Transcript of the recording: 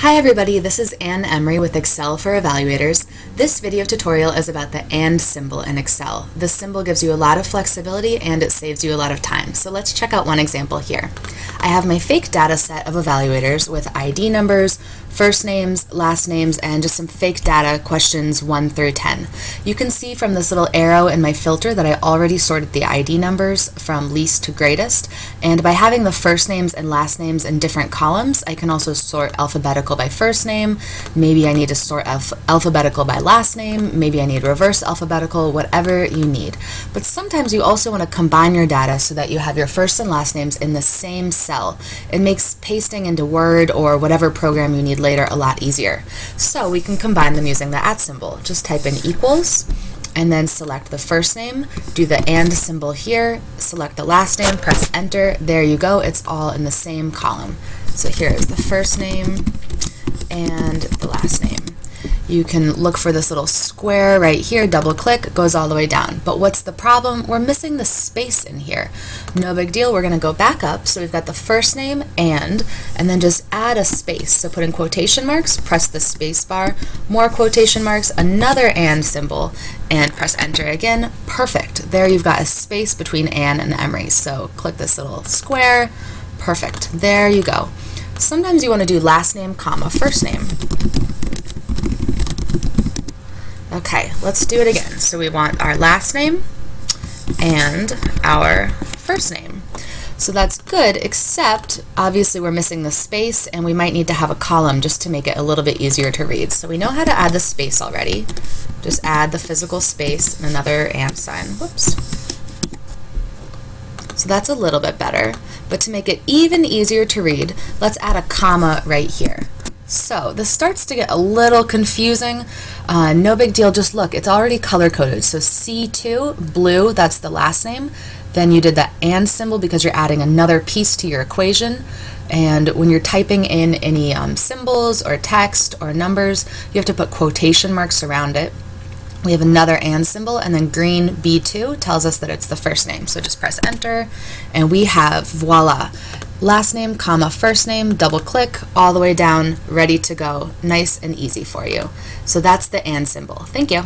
Hi everybody, this is Ann Emery with Excel for Evaluators. This video tutorial is about the AND symbol in Excel. This symbol gives you a lot of flexibility and it saves you a lot of time. So let's check out one example here. I have my fake data set of evaluators with ID numbers, first names, last names, and just some fake data questions 1 through 10. You can see from this little arrow in my filter that I already sorted the ID numbers from least to greatest, and by having the first names and last names in different columns, I can also sort alphabetical by first name, maybe I need to sort alph alphabetical by last name, maybe I need reverse alphabetical, whatever you need. But sometimes you also want to combine your data so that you have your first and last names in the same cell. It makes pasting into Word or whatever program you need later a lot easier. So we can combine them using the at symbol. Just type in equals and then select the first name, do the AND symbol here, select the last name, press enter, there you go, it's all in the same column. So here is the first name and the last name. You can look for this little square right here, double click, goes all the way down. But what's the problem? We're missing the space in here. No big deal, we're gonna go back up. So we've got the first name and, and then just add a space. So put in quotation marks, press the space bar, more quotation marks, another and symbol, and press enter again. Perfect. There you've got a space between Ann and Emery. So click this little square. Perfect. There you go. Sometimes you want to do last name, comma, first name. Okay, let's do it again. So we want our last name and our first name. So that's good, except obviously we're missing the space and we might need to have a column just to make it a little bit easier to read. So we know how to add the space already. Just add the physical space and another and sign. Whoops. So that's a little bit better. But to make it even easier to read, let's add a comma right here. So this starts to get a little confusing. Uh, no big deal, just look, it's already color-coded. So C2, blue, that's the last name. Then you did the AND symbol because you're adding another piece to your equation. And when you're typing in any um, symbols or text or numbers, you have to put quotation marks around it. We have another AND symbol, and then green B2 tells us that it's the first name. So just press enter, and we have, voila, last name, comma, first name, double click, all the way down, ready to go. Nice and easy for you. So that's the AND symbol. Thank you.